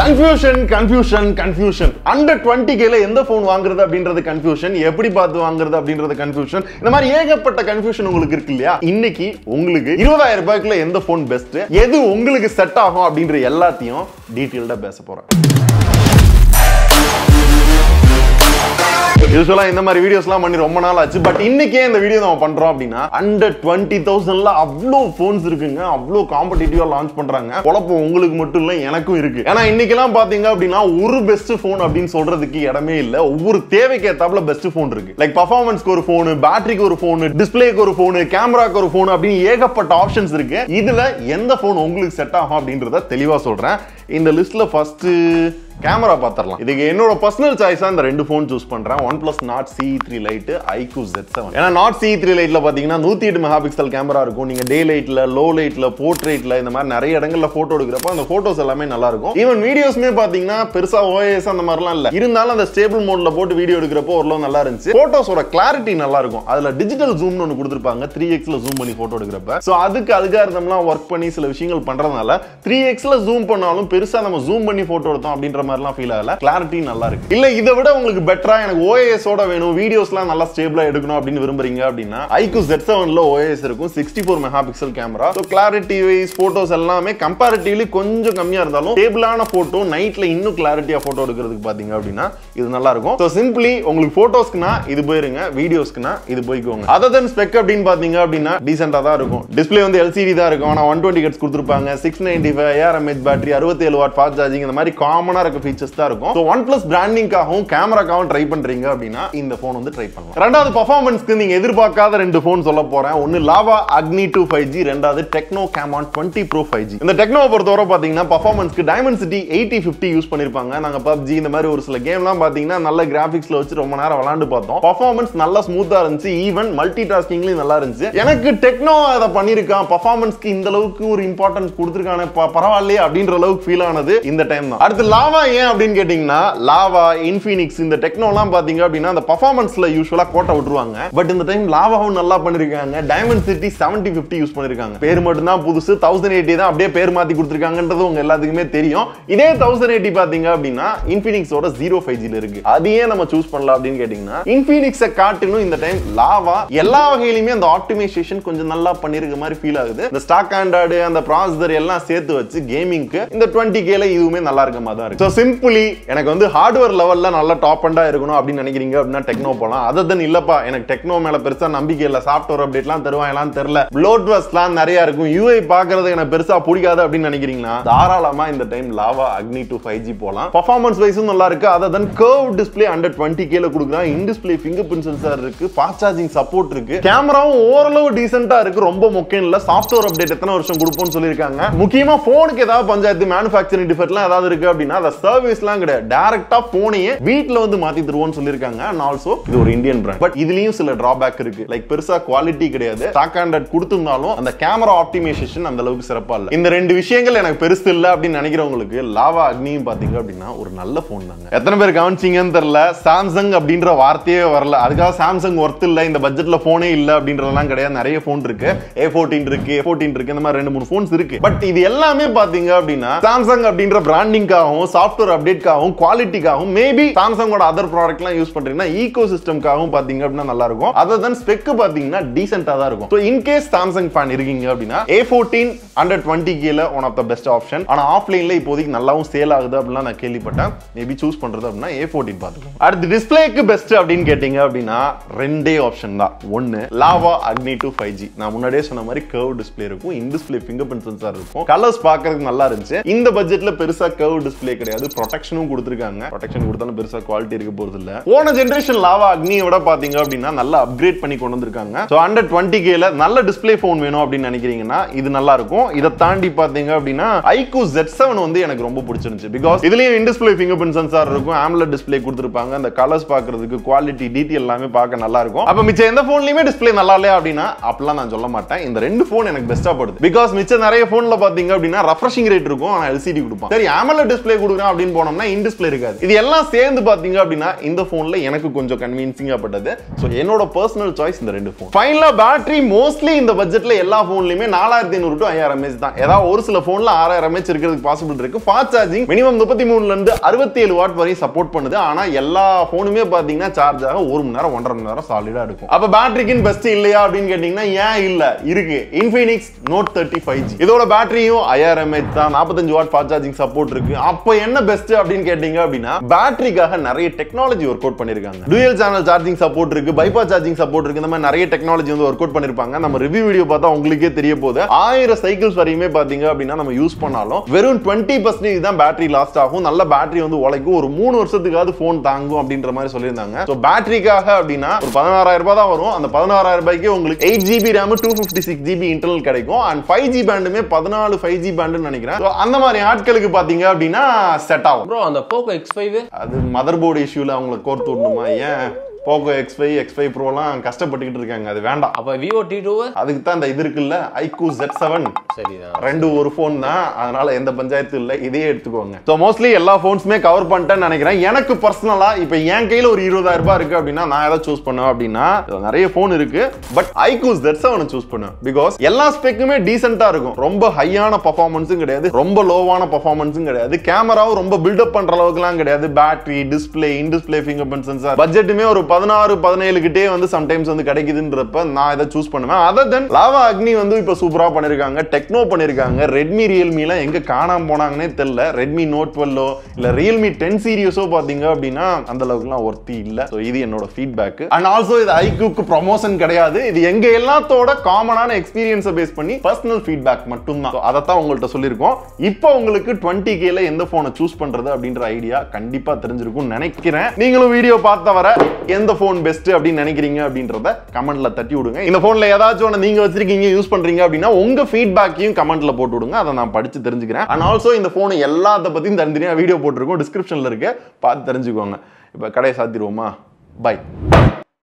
Confusion confusion confusion under twenty கேல எந்த phone வாங்குறது அப்படின்றது கன்ஃபியூஷன் எப்படி பார்த்து வாங்குறது அப்படின்றது கன்ஃபியூஷன் இந்த மாதிரி ஏகப்பட்ட கன்ஃபியூஷன் உங்களுக்கு இருக்கு இல்லையா? இன்னைக்கு உங்களுக்கு இருபதாயிரம் ரூபாய்க்குள்ள எந்த ஃபோன் பெஸ்ட் எது உங்களுக்கு செட் ஆகும் அப்படின்ற எல்லாத்தையும் டீட்டெயில்டா பேச போறேன் யூஸ்வலா இந்த மாதிரி வீடியோஸ்லாம் பண்ணி ரொம்ப நாள் ஆச்சு. பட் இன்னைக்கே இந்த வீடியோ நம்ம பண்றோம் அப்படின்னா அண்டர் டுவெண்ட்டி தௌசண்ட்ல அவ்வளோ ஃபோன்ஸ் இருக்குங்க. அவ்வளோ காம்படிட்டிவா லான்ச் பண்றாங்க. குழப்பம் உங்களுக்கு மட்டும் இல்லை எனக்கும் இருக்கு. ஏன்னா இன்னைக்கெல்லாம் பாத்தீங்க அப்படின்னா ஒரு பெஸ்ட் ஃபோன் அப்படின்னு சொல்றதுக்கு இடமே இல்ல. ஒவ்வொரு தேவைக்கு ஏத்தாப்புல பெஸ்ட் ஃபோன் இருக்கு. லைக் பர்ஃபார்மன்ஸ்க்கு ஒரு ஃபோன் பேட்டரிக்கு ஒரு ஃபோன் டிஸ்பிளேக்கு ஒரு ஃபோன் கேமராக்கு ஒரு ஃபோன் அப்படின்னு ஏகப்பட்ட ஆப்ஷன்ஸ் இருக்கு. இதுல எந்த ஃபோன் உங்களுக்கு செட் ஆகும் அப்படின்றத தெளிவா சொல்றேன். இந்த லிஸ்ட்ல ஃபர்ஸ்ட் கேமரா பார்த்துடலாம் இதுக்கு என்னோட பர்சனல் சாய்ஸாக இந்த ரெண்டு ஃபோன் சூஸ் பண்ணுறேன் OnePlus Nord C three lite iQOO Z seven ஏன்னா நாட் சி த்ரீ லைட்டில் பார்த்தீங்கன்னா நூற்றி எட்டு மெகா பிக்சல் கேமரா இருக்கும். நீங்கள் டே லைட்டில் லோ லைட்டில் போர்ட்ரேட்டில் இந்த மாதிரி நிறைய இடங்களில் ஃபோட்டோ எடுக்கிறப்ப அந்த ஃபோட்டோஸ் எல்லாமே நல்லா இருக்கும் ஈவன் வீடியோஸ்மே பார்த்தீங்கன்னா பெருசாக ஓஎஸ் அந்த மாதிரிலாம் இல்லை. இருந்தாலும் அந்த ஸ்டேபிள் மோடில் போட்டு வீடியோ எடுக்கிறப்போ ஓரளவு நல்லா இருந்துச்சு. ஃபோட்டோஸோட கிளாரிட்டி நல்லா இருக்கும் அதில் டிஜிட்டல் ஜூம்னு ஒன்று கொடுத்துருப்பாங்க. த்ரீ எக்ஸில் ஜூம் பண்ணி ஃபோட்டோ எடுக்கிறப்ப. ஸோ அதுக்கு அல்காரிதம்லாம் ஒர்க் பண்ணி சில விஷயங்கள் பண்ணுறதுனால த்ரீ எக்ஸில் ஜூம் பண்ணாலும் பெருசாக நம்ம ஜூம் பண்ணி ஃபோட்டோ எடுத்தோம் அப்படின்ற மாதிரிலாம் ஃபீல் ஆகல. கிளாரிட்டி நல்லா இருக்கு. இல்ல இதை விட உங்களுக்கு பெட்டரா எனக்கு ஓஎஸ் ஓட வேணும் வீடியோஸ்லாம் நல்லா ஸ்டேபிளா எடுக்கணும் அப்படின்னு விரும்புறீங்க அப்படின்னா ஐக்கு ஜெட் செவன்ல ஓஎஸ் இருக்கும் sixty four mega pixel camera so clarity wise photos எல்லாமே கம்பேரிட்டிவ்லி கொஞ்சம் கம்மியா இருந்தாலும் ஸ்டேபிளான போட்டோ நைட்ல இன்னும் கிளாரிட்டியா போட்டோ எடுக்கிறதுக்கு பாத்தீங்க அப்படின்னா இது நல்லா இருக்கும். ஸோ சிம்பிளி உங்களுக்கு போட்டோஸ்க்குனா இது போயிருங்க வீடியோஸ்க்குனா இது போய்க்கோங்க. அதர் தென் ஸ்பெக் அப்படின்னு பாத்தீங்க அப்படின்னா டீசெண்டா தான் இருக்கும். டிஸ்பிளே வந்து எல்சிடி தான் இருக்கும். ஆனா ஒன் டுவெண்ட்டி கட்ஸ் கொடுத்துருப்பாங்க சிக்ஸ் நைன்டி ஃபைவ் ஏஆர்எம்ஹெச் பேட்டரி அறுபத்தேழு வாட் ஃபாஸ்ட் சார்ஜிங் இந்த மாதிரி காமனா இருக்க ஃபீச்சர்ஸ் தான் இருக்கும். ஸோ ஒன் பிளஸ் பிராண்டிங்காகவும் கேமராக்காகவும் ட்ரை பண்றீங்க அப்படின்னா இந்த ஃபோன் வந்து ட்ரை பண்ணலாம். ரெண்டாவது பர்ஃபார்மன்ஸ்க்கு நீங்க எதிர்பார்க்காத ரெண்டு ஃபோன் சொல்ல போறேன். ஒன்னு Lava Agni two five G ரெண்டாவது Tecno Camon twenty pro five G இந்த டெக்னோவை பொறுத்தவரை பார்த்தீங்கன்னா பர்ஃபார்மன்ஸ்க்கு Dimensity eighty fifty use பண்ணிருப்பாங்க. நாங்கள் பப்ஜி இந்த மாதிரி ஒரு சில கேம்லாம் பார்த்தீங்கன்னா நல்ல கிராஃபிக்ஸ்ல வச்சு ரொம்ப நேரம் விளாண்டு பார்த்தோம். பர்ஃபார்மன்ஸ் நல்லா ஸ்மூத்தாக இருந்துச்சு. ஈவன் மல்டி டாஸ்கிங்லையும் நல்லா இருந்துச்சு. எனக்கு டெக்னோ அதை பண்ணியிருக்கான் பர்ஃபார்மன்ஸ்க்கு இந்த அளவுக்கு ஒரு இம்பார்ட்டன்ஸ் கொடுத்துருக்கான பரவாயில்லையே அப்படின்ற அளவுக்கு ஃபீல் ஆனது இந்த டைம் தான். அடுத்து லாவா ஏன் அப்படின்னு கேட்டிங்கன்னா லாவா இன்ஃபினிக்ஸ் இந்த டெக்னோலாம் பார்த்தீங்க அப்படின்னா அந்த பர்ஃபார்மன்ஸ்ல யூஸ்வலாக கோட்டை விட்டுருவாங்க. பட் இந்த டைம் லாவாவும் நல்லா பண்ணிருக்காங்க. Dimensity seventy fifty use பண்ணிருக்காங்க. பேர் மட்டும் தான் புதுசு தௌசண்ட் எயிட்டி தான் அப்படியே பேர் மாற்றி கொடுத்துருக்காங்கன்றது உங்க எல்லாத்துக்குமே தெரியும். இதே தௌசண்ட் எயிட்டி பார்த்தீங்க அப்படின்னா இன்ஃபினிக்ஸோட ஜீரோ ஃபைவ் ஜில இருக்கு. அது ஏன் நம்ம சூஸ் பண்ணலாம் அப்படின்னு கேட்டீங்கன்னா இன்ஃபினிக்ஸை காட்டினும் இந்த டைம் லாவா எல்லா வகையிலுமே அந்த ஆப்டிமைசேஷன் கொஞ்சம் நல்லா பண்ணியிருக்க மாதிரி ஃபீல் ஆகுது. இந்த ஸ்டாக் ஆண்ட்ராய்டு அந்த ப்ராசஸர் எல்லாம் சேர்த்து வச்சு கேமிங்க்கு இந்த டுவெண்ட்டி கேல இதுவுமே நல்லா இருக்க மாதிரி தான் இருக்கு. சிம்பிளி எனக்கு வந்து ஹார்ட்வேர் லெவலில் நல்லா டாப் அண்டாக இருக்கணும் அப்படின்னு நினைக்கிறீங்க அப்படின்னா டெக்னோ போகலாம் அதை தான் இல்லைப்பா எனக்கு டெக்னோ மேலே பெருசாக நம்பிக்கை இல்லை. சாஃப்ட்வேர் அப்டேட்லாம் தருவாங்களாம் தெரியல. ப்ளோட்வெஸ்ட்லாம் நிறையா இருக்கும். யூஐ பார்க்கறது எனக்கு பெருசாக பிடிக்காது அப்படின்னு நினைக்கிறீங்கன்னா தாராளமாக இந்த time Lava Agni two five G போகலாம் பர்ஃபார்மன்ஸ் வைஸும் நல்லா இருக்கு. அதை தன் கர்வ் டிஸ்பிளே ஹண்ட்ரட் டுவெண்ட்டி கேல கொடுக்குறான் in display finger print sensor இருக்கு. ஃபாஸ்ட் சார்ஜிங் சப்போர்ட் இருக்கு. கேமராவும் ஓரளவு டீசெண்டாக இருக்கு. ரொம்ப முக்கியம் இல்லை. சாஃப்ட்வேர் அப்டேட் எத்தனை வருஷம் கொடுப்போம்னு சொல்லியிருக்காங்க. முக்கியமாக ஃபோனுக்கு ஏதாவது பஞ்சாயத்து மேனுஃபேக்சரிங் டிஃபெக்ட்லாம் ஏதாவது இருக்கு அப்படின்னா அதை சர்வீஸ்லாம் கிடையாது. டேரக்டா போனையே வீட்டில் வந்து மாத்தி தருவோம்னு சொல்லியிருக்காங்க. அண்ட் ஆல்சோ இது ஒரு இந்தியன் பிராண்ட் பட் இதுலயும் சில டிராபேக் இருக்கு. லைக் பெருசா குவாலிட்டி கிடையாது. ஸ்டாக் ஹண்ட்ரட் கொடுத்திருந்தாலும் அந்த கேமரா ஆப்டிமைசேஷன் அந்த அளவுக்கு சிறப்பா இல்லை. இந்த ரெண்டு விஷயங்கள் எனக்கு பெருசு இல்ல அப்படின்னு நினைக்கிறவங்களுக்கு லாவா அக்னியும் பாத்தீங்க அப்படின்னா ஒரு நல்ல போன் தாங்க. எத்தனை பேர் கவனிச்சீங்கன்னு தெரியல. சாம்சங் அப்படின்ற வார்த்தையே வரல. அதுக்காக சாம்சங் ஒர்த் இல்ல. இந்த பட்ஜெட்ல போனே இல்ல அப்படின்றதெல்லாம் கிடையாது. நிறைய போன் இருக்கு. ஏ ஃபோர்டீன் இருக்கு ஏ ஃபோர்டீன் இருக்கு இந்த மாதிரி ரெண்டு மூணு போன்ஸ் இருக்கு. பட் இது எல்லாமே பாத்தீங்க அப்படின்னா சாம்சங் அப்படின்ற பிராண்டிங்காகவும் சாஃப்ட்வேர் அப்டேட்காகவும் குவாலிட்டிக்காகவும் மேபி சாம்சங்கோட அதர் ப்ராடக்ட்லாம் யூஸ் பண்றீங்கன்னா ஈகோ சிஸ்டம்காகவும் பாத்தீங்க அப்படின்னா நல்லா இருக்கும். அதர் தன் ஸ்பெக் பாத்தீங்கன்னா டீசென்டா தான் இருக்கும். ஸோ இன்கேஸ் சாம்சங் ஃபேன் இருக்கீங்க அப்படின்னா ஏ ஃபோர்டீன் அண்டர் டுவெண்ட்டி கேல one of the best option ஆனா ஆஃப்லைன்ல இப்போதைக்கு நல்லாவும் சேல் ஆகுது அப்படிலாம் நான் கேள்விப்பட்டேன். மேபி சூஸ் பண்றது அப்படின்னா ஏ ஃபோர்டீன் பார்த்துக்கோங்க. அடுத்து டிஸ்பிளேக்கு பெஸ்ட் அப்படின்னு கேட்டீங்க அப்படின்னா ரெண்டே ஆப்ஷன் தான். ஒன்னு லாவா அக்னி டூ ஃபைவ் ஜி நான் முன்னாடியே சொன்ன மாதிரி கர்வ் டிஸ்பிளே இருக்கும். In display finger print sensor இருக்கும். கலர்ஸ் பார்க்கறதுக்கு நல்லா இருந்துச்சு. இந்த பட்ஜெட்ல பெருசா கர்வ் டிஸ்பிளே கிடையாது. ப்ரொடெக்ஷனும் கொடுத்துருக்காங்க. ப்ரொடெக்ஷன் கொடுத்தாலும் பெருசாக குவாலிட்டி இருக்க போகிறது இல்லை. போன ஜென்ரேஷன் லாவா அக்னியை விட பார்த்தீங்க அப்படின்னா நல்லா அப்கிரேட் பண்ணி கொண்டு வந்திருக்காங்க. ஸோ அண்டர் டுவெண்ட்டி கேல நல்ல டிஸ்பிளே ஃபோன் வேணும் அப்படின்னு நினைக்கிறீங்கன்னா இது நல்லா இருக்கும். இதை தாண்டி பார்த்தீங்க அப்படின்னா ஐகூ ஜெட் செவன் வந்து எனக்கு ரொம்ப பிடிச்சிருந்துச்சு. பிகாஸ் இதுலயும் in display finger print sensor இருக்கும் ஆம்லெட் டிஸ்பிளே கொடுத்துருப்பாங்க. அந்த கலர்ஸ் பார்க்கறதுக்கு குவாலிட்டி டீட்டெயில் எல்லாமே பார்க்க நல்லா இருக்கும். அப்போ மிச்சம் எந்த ஃபோன்லையுமே டிஸ்பிளே நல்லா இல்லையா அப்படின்னா அப்பெல்லாம் நான் சொல்ல மாட்டேன். இந்த ரெண்டு ஃபோன் எனக்கு பெஸ்ட்டாக படுது. பிகாஸ் மிச்சம் நிறைய ஃபோனில் பார்த்தீங்க அப்படின்னா ரெஃப்ரெஷிங் ரேட் இருக்கும் ஆனால் எல்சிடி கொடுப்பான். சரி AMOLED டிஸ்பிளே கொடுக்குறேன் அப்படின்னு போனோம்னா இன் டிஸ்ப்ளே இருக்காது. இது எல்லாம் சேர்ந்து பாத்தீங்க அப்படின்னா இந்த போன்ல எனக்கு கொஞ்சம் கன்வீன்சிங்கா பட்டது. ஸோ என்னோட பர்சனல் சாய்ஸ் இந்த ரெண்டு ஃபோன் ஃபைனலா பேட்டரி மோஸ்ட்லி இந்த பட்ஜெட்ல எல்லா போன்லயுமே நாலாயிரத்தி ஐநூறு டு ஐயாயிரம் எம்ஏஹெச் தான். ஏதாவது ஒரு சில போன்ல ஆறாயிரம் எம்ஏஹெச் இருக்கிறதுக்கு பாசிபிள் இருக்கு. ஃபாஸ்ட் சார்ஜிங் மினிமம் முப்பத்தி மூணுல இருந்து அறுபத்தி ஏழு வாட் வரையும் சப்போர்ட் பண்ணுது. ஆனா எல்லா போனுமே பாத்தீங்கன்னா சார்ஜ் ஆக ஒரு மணி நேரம் ஒன்றரை மணி நேரம் சாலிடா இருக்கும். அப்ப பேட்டரிக்குன்னு பெஸ்ட் இல்லையா அப்படின்னு கேட்டீங்கன்னா ஏன் இல்ல? இருக்கு. Infinix Note thirty five G இதோட பேட்டரியும் ஐயாயிரம் எம்ஏஹெச் தான். நாற்பத்தஞ்சு வாட் ஃபாஸ்ட் சார்ஜிங் சப்போர்ட் இருக்கு. அப்போ என்ன பெஸ்ட் அப்படின்னு கேட்டீங்க அப்படின்னா பேட்டரிக்காக நிறைய டெக்னாலஜி ஒர்க் அவுட் பண்ணிருக்காங்க. டூயல் சேனல் சார்ஜிங் சப்போர்ட் இருக்கு பைபாஸ் சார்ஜிங் சப்போர்ட் இருக்கு இந்த மாதிரி நிறைய டெக்னாலஜி வந்து ஒர்க் அவுட் பண்ணிருப்பாங்க. நம்ம ரிவ்யூ வீடியோ பார்த்தா உங்களுக்கே தெரிய போகுது. ஆயிரம் சைக்கிள்ஸ் வரையுமே பாத்தீங்க அப்படின்னா நம்ம யூஸ் பண்ணாலும் வெறும் டுவெண்ட்டி பர்சன்டேஜ் தான் பேட்டரி லாஸ்ட் ஆகும். நல்ல பேட்டரி வந்து உழைக்கும். ஒரு மூணு வருஷத்துக்காவது ஃபோன் தாங்கும் அப்படின்ற மாதிரி சொல்லியிருந்தாங்க. ஸோ பேட்டரிக்காக அப்படின்னா ஒரு பதினாறாயிரம் ரூபாய் தான் வரும். அந்த பதினாறாயிரம் ரூபாய்க்கு உங்களுக்கு eight GB RAM two fifty six GB internal கிடைக்கும். அண்ட் ஃபைவ் ஜி பேண்டுமே பதினாலு ஃபைவ் ஜி பேண்டுன்னு நினைக்கிறேன். அந்த மாதிரி ஆட்களுக்கு பாத்தீங்க அப்படின்னா செட் ஆகும். ப்ரோ அந்த போக்கோ எக்ஸ் ஃபைவ் அது மதர் போர்டு இஷ்யூல அவங்களை கோர்த்து விடணுமா? ஏன்? Poco X five X five ப்ரோலாம் கஷ்டப்பட்டுக்கிட்டு இருக்காங்க. அது வேண்டாம். அப்ப விவோ டி டூ அதுக்கு தான் இந்த இது இருக்குல்ல ஐக்கூ ஜெட் செவன் சரிதான். ரெண்டு ஒரு ஃபோன் தான். அதனால எந்த பஞ்சாயத்து இல்லை. இதையே எடுத்துக்கோங்க. ஸோ மோஸ்ட்லி எல்லா ஃபோன்ஸுமே கவர் பண்ணிட்டேன்னு நினைக்கிறேன். எனக்கு பர்சனலா இப்போ என் கையில ஒரு இருபதாயிரம் ரூபாய் இருக்கு அப்படின்னா நான் எதை சூஸ் பண்ணுவேன் அப்படின்னா நிறைய ஃபோன் இருக்கு. பட் ஐக்கூஸ் ஜெட் செவனை சூஸ் பண்ணுவேன். பிகாஸ் எல்லா ஸ்பெக்குமே டீசெண்டா இருக்கும். ரொம்ப ஹையான பர்ஃபார்மன்ஸும் கிடையாது. ரொம்ப லோவான பர்ஃபார்மன்ஸும் கிடையாது. கேமராவும் ரொம்ப பில்டப் பண்ற அளவுக்குலாம் கிடையாது. Battery display in display finger print sensor பட்ஜெட்டுமே ஒரு பதினாறு பதினேழு கிட்டே வந்து சம்டைம்ஸ் வந்து கிடைக்குதுன்றப்ப நான் இதை சூஸ் பண்ணுவேன். அதர் தென் லாவா அக்னி வந்து இப்போ சூப்பராக பண்ணியிருக்காங்க டெக்னோ பண்ணியிருக்காங்க ரெட்மி ரியல்மிலாம் எங்கே காணாமல் காணாம போனாங்கன்னே தெரியல. ரெட்மி நோட் டுவெல்லோ இல்லை ரியல்மி டென் சீரியஸோ பார்த்தீங்க அப்படின்னா அந்த அளவுக்குலாம் ஒர்த்தி இல்லை. ஸோ இது என்னோட ஃபீட்பேக் அண்ட் ஆல்சோ இது ஐக்யூக்கு ப்ரொமோஷன் கிடையாது. இது எங்க எல்லாத்தோட காமனான எக்ஸ்பீரியன்ஸை பேஸ் பண்ணி பர்சனல் ஃபீட்பேக் மட்டும்தான். அதை தான் உங்கள்கிட்ட சொல்லியிருக்கோம். இப்போ உங்களுக்கு டுவெண்ட்டி கேல எந்த ஃபோனை சூஸ் பண்றது அப்படின்ற ஐடியா கண்டிப்பாக தெரிஞ்சிருக்கும்னு நினைக்கிறேன். நீங்களும் வீடியோ பார்த்த வர எந்த போன் பெஸ்ட் அப்படின்னு நினைக்கிறீங்க அப்படின்றத கமெண்ட்ல தட்டி விடுங்க. இந்த போன்ல ஏதாச்சும் ஒன்று நீங்க வச்சிருக்கீங்க யூஸ் பண்றீங்க அப்படின்னா உங்க ஃபீட்பேக்கையும் கமெண்ட்ல போட்டு விடுங்க. அதை நான் படிச்சு தெரிஞ்சுக்கிறேன். அண்ட் ஆல்சோ இந்த போன் எல்லாத்த பத்தியும் தனித்தனியாக வீடியோ போட்டிருக்கோம். டிஸ்கிரிப்ஷன்ல இருக்கு. பார்த்து தெரிஞ்சுக்கோங்க. இப்போ கடையை சாத்திடுவோமா? பை